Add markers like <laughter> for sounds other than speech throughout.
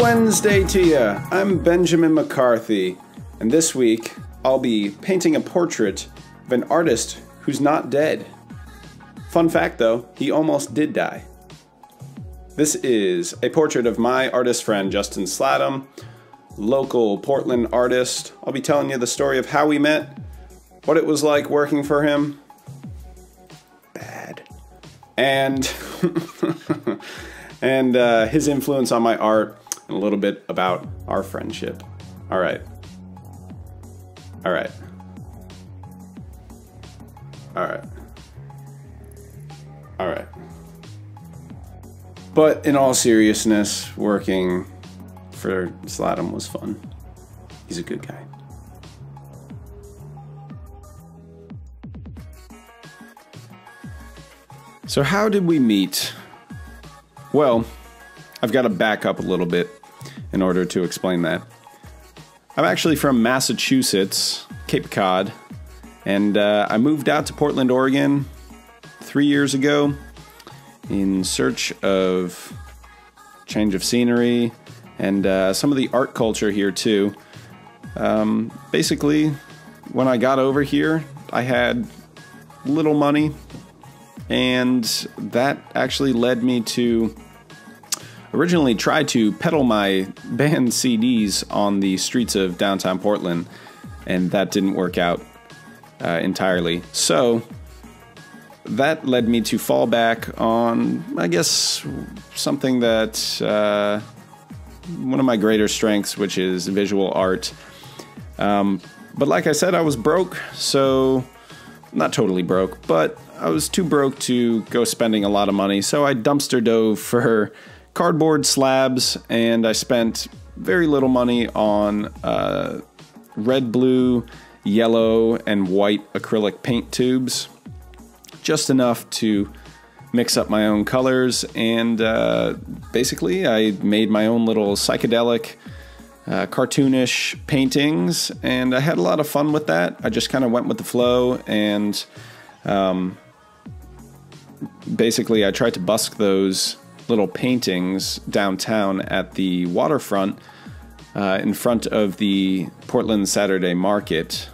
Wednesday to you. I'm Benjamin McCarthy, and this week I'll be painting a portrait of an artist who's not dead. Fun fact though, he almost did die. This is a portrait of my artist friend Justin Slattum, local Portland artist. I'll be telling you the story of how we met, what it was like working for him. Bad. And <laughs> and uh, his influence on my art and a little bit about our friendship. All right. All right. All right. All right. But in all seriousness, working for Slattum was fun. He's a good guy. So, how did we meet? Well, I've got to back up a little bit in order to explain that. I'm actually from Massachusetts, Cape Cod, and uh, I moved out to Portland, Oregon three years ago in search of change of scenery and uh, some of the art culture here too. Um, basically, when I got over here, I had little money, and that actually led me to originally tried to peddle my band CDs on the streets of downtown Portland, and that didn't work out uh, entirely. So that led me to fall back on, I guess, something that uh, one of my greater strengths, which is visual art. Um, but like I said, I was broke, so not totally broke, but I was too broke to go spending a lot of money. So I dumpster dove <laughs> for cardboard slabs, and I spent very little money on uh, red, blue, yellow, and white acrylic paint tubes. Just enough to mix up my own colors, and uh, basically, I made my own little psychedelic. Uh, cartoonish paintings, and I had a lot of fun with that. I just kind of went with the flow, and um, basically, I tried to busk those little paintings downtown at the waterfront uh, in front of the Portland Saturday Market.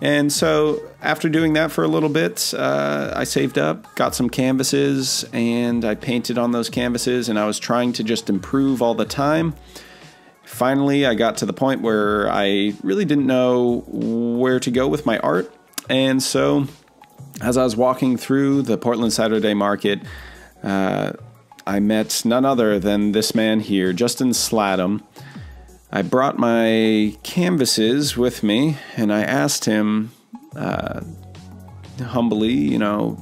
And so, after doing that for a little bit, uh, I saved up, got some canvases, and I painted on those canvases, and I was trying to just improve all the time. Finally, I got to the point where I really didn't know where to go with my art. And so, as I was walking through the Portland Saturday Market, uh, I met none other than this man here, Justin Slattum. I brought my canvases with me and I asked him uh, humbly, you know,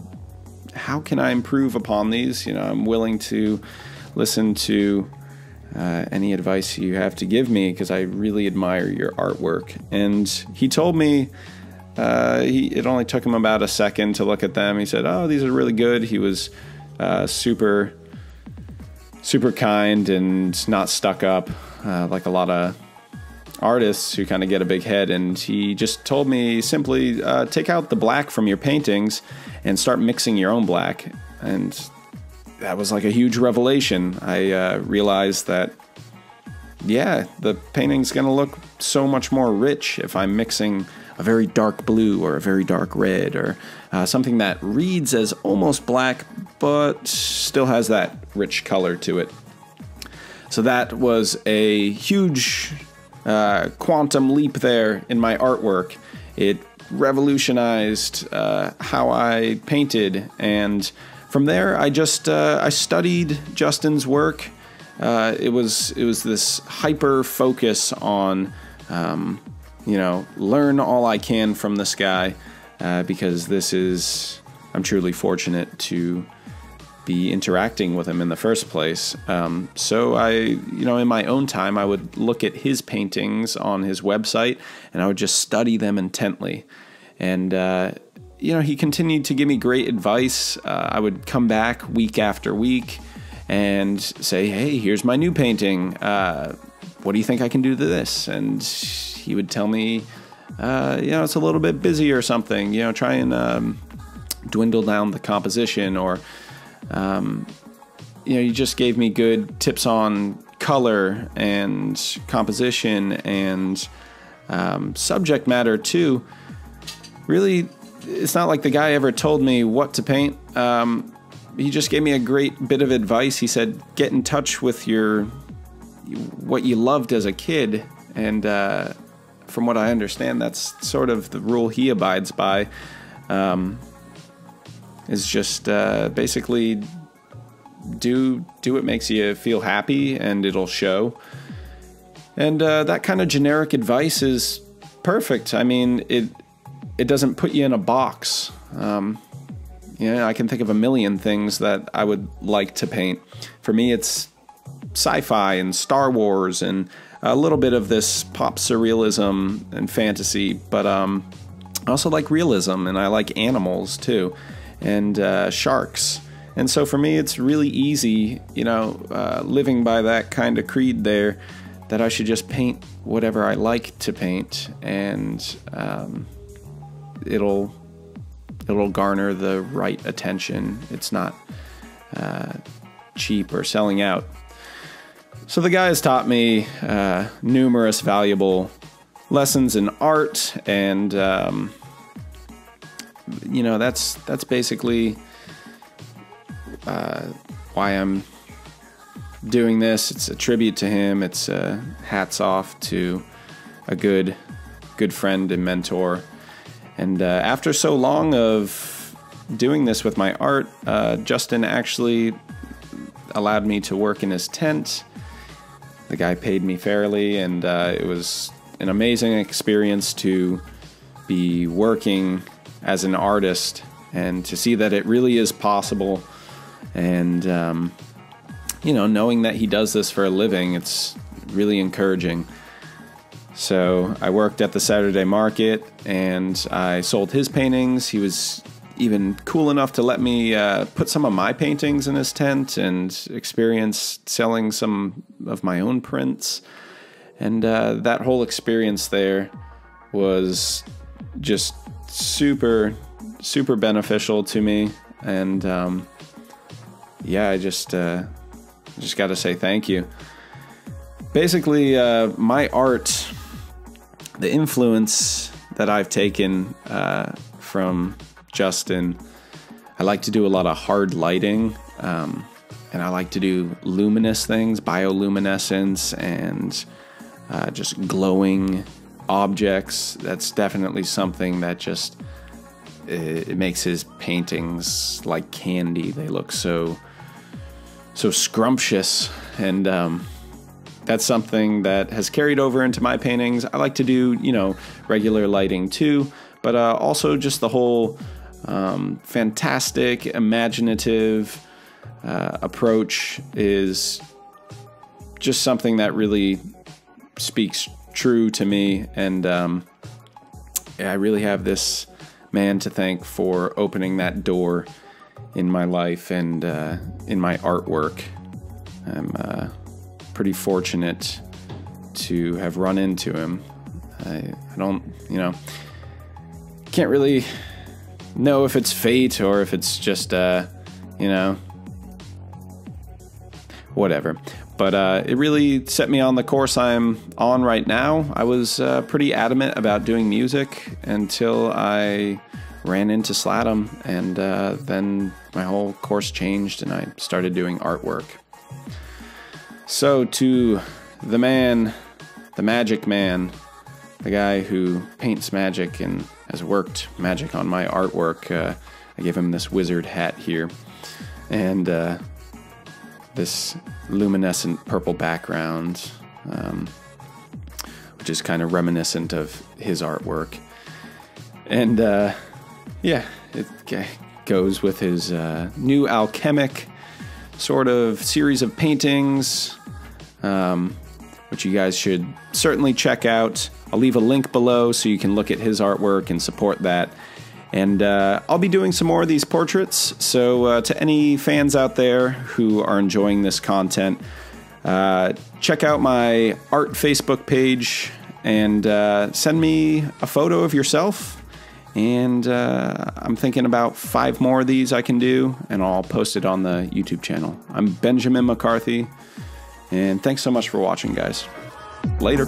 how can I improve upon these? You know, I'm willing to listen to uh, any advice you have to give me because I really admire your artwork. And he told me uh, he, it only took him about a second to look at them. He said, Oh, these are really good. He was uh, super super kind and not stuck up uh, like a lot of artists who kind of get a big head. And he just told me simply uh, take out the black from your paintings and start mixing your own black. And that was like a huge revelation. I uh, realized that, yeah, the painting's going to look so much more rich if I'm mixing a very dark blue or a very dark red or uh, something that reads as almost black but still has that rich color to it. So that was a huge uh, quantum leap there in my artwork. It revolutionized uh, how I painted, and from there I just uh, I studied Justin's work. Uh, it was it was this hyper focus on um, you know learn all I can from this guy uh, because this is I'm truly fortunate to be interacting with him in the first place. Um, so I, you know, in my own time, I would look at his paintings on his website and I would just study them intently. And, uh, you know, he continued to give me great advice. Uh, I would come back week after week and say, hey, here's my new painting. Uh, what do you think I can do to this? And he would tell me, uh, you know, it's a little bit busy or something, you know, try and um, dwindle down the composition or, um, you know, you just gave me good tips on color and composition and um, subject matter too. Really, it's not like the guy ever told me what to paint. Um, he just gave me a great bit of advice. He said, "Get in touch with your what you loved as a kid," and uh, from what I understand, that's sort of the rule he abides by. Um, is just uh, basically do do what makes you feel happy, and it'll show. And uh, that kind of generic advice is perfect. I mean, it it doesn't put you in a box. Um, you know, I can think of a million things that I would like to paint. For me, it's sci-fi and Star Wars and a little bit of this pop surrealism and fantasy, but um, I also like realism and I like animals too, and uh, sharks. And so for me, it's really easy, you know, uh, living by that kind of creed there, that I should just paint whatever I like to paint, and um, it'll it'll garner the right attention. It's not uh, cheap or selling out. So the guy has taught me uh, numerous valuable lessons in art, and um, you know that's that's basically uh, why I'm doing this. It's a tribute to him. It's uh, hats off to a good good friend and mentor. And uh, after so long of doing this with my art, uh, Justin actually allowed me to work in his tent. The guy paid me fairly, and uh, it was an amazing experience to be working as an artist and to see that it really is possible. And, um, you know, knowing that he does this for a living, it's really encouraging. So I worked at the Saturday market and I sold his paintings. He was even cool enough to let me uh, put some of my paintings in his tent and experience selling some of my own prints. And uh, that whole experience there was just super, super beneficial to me. And um, yeah, I just uh, just got to say thank you. Basically, uh, my art, the influence that I've taken uh, from Justin, I like to do a lot of hard lighting. Um, and I like to do luminous things, bioluminescence, and uh, just glowing objects. That's definitely something that just it, makes his paintings like candy. They look so so scrumptious, and um, that's something that has carried over into my paintings. I like to do you know regular lighting too, but uh, also just the whole um, fantastic, imaginative uh, approach is just something that really speaks true to me, and um, I really have this man to thank for opening that door in my life and uh, in my artwork. I'm uh, pretty fortunate to have run into him. I, I don't, you know, can't really know if it's fate or if it's just, uh, you know, whatever. But uh, it really set me on the course I'm on right now. I was uh, pretty adamant about doing music until I ran into Slattum, and uh, then my whole course changed and I started doing artwork. So, to the man, the magic man, the guy who paints magic and has worked magic on my artwork, uh, I gave him this wizard hat here. And uh, this luminescent purple background, um, which is kind of reminiscent of his artwork. And uh, yeah, it goes with his uh, new alchemic sort of series of paintings, um, which you guys should certainly check out. I'll leave a link below so you can look at his artwork and support that. And uh, I'll be doing some more of these portraits. So, uh, to any fans out there who are enjoying this content, uh, check out my art Facebook page and uh, send me a photo of yourself. And uh, I'm thinking about five more of these I can do, and I'll post it on the YouTube channel. I'm Benjamin McCarthy, And thanks so much for watching, guys. Later.